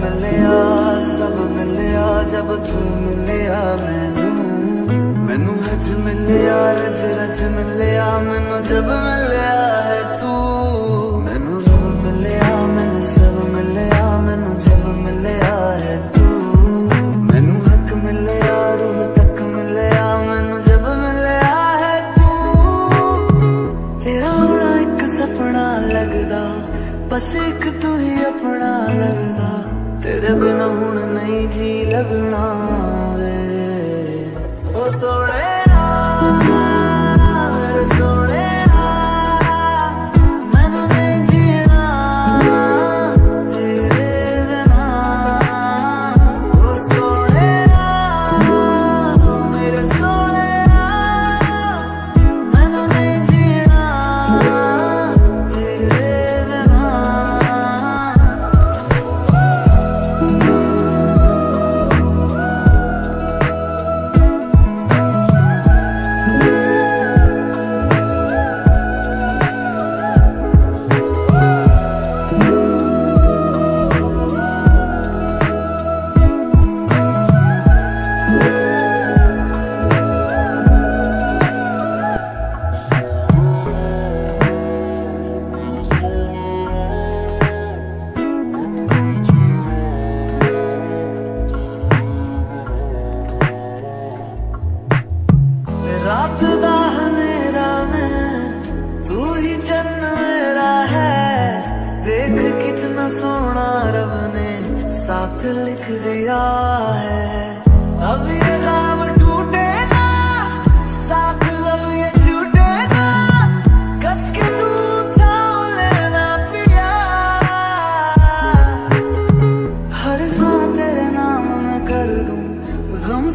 ਮਿਲਿਆ ਸਭ ਮਿਲਿਆ, ਜਬ ਤੂੰ ਮਿਲਿਆ, ਮੈਨੂੰ ਜਬ ਮਿਲਿਆ ਹੈ ਤੂੰ। ਮੈਨੂੰ ਹੱਕ ਮਿਲਿਆ, ਰੂਹ ਤੱਕ ਮਿਲਿਆ, ਮੈਨੂੰ ਜਬ ਮਿਲਿਆ ਹੈ ਤੂੰ। ਤੇਰਾ ਹੋਣਾ ਇੱਕ ਸੁਪਨਾ ਲੱਗਦਾ, ਬਸ ਇੱਕ ਤੂੰ ਹੀ ਆਪਣਾ ਲੱਗਦਾ। ਤੇਰੇ ਹੁਣ ਨਹੀਂ ਜੀ ਲੱਗਣਾ ਵੇ। ਉਹ ਸੋਹਣਿਆ ਰਾਤ ਦਾ ਹਨੇਰਾ ਮੈਂ, ਤੂੰ ਹੀ ਚੰਨ ਮੇਰਾ ਹੈ। ਦੇਖ ਕਿਤਨਾ ਸੋਹਣਾ ਰਬ ਨੇ ਸਾਥ ਲਿਖ ਦਿਆ ਹੈ। ਅਬ ਇਹ ਗਾਵ ਟੂਟੇ ਨਾ ਸਾਥ ਲਵ ਇਹ ਝੂਟੇ ਨਾ ਕਸ ਕੇ ਤੂੰ ਥਾਉ ਲੈਣਾ ਪਿਆ। ਹਰ ਸਾਹ ਤੇਰੇ ਨਾਮ ਮੈਂ ਕਰ ਦੂੰ, ਗਮ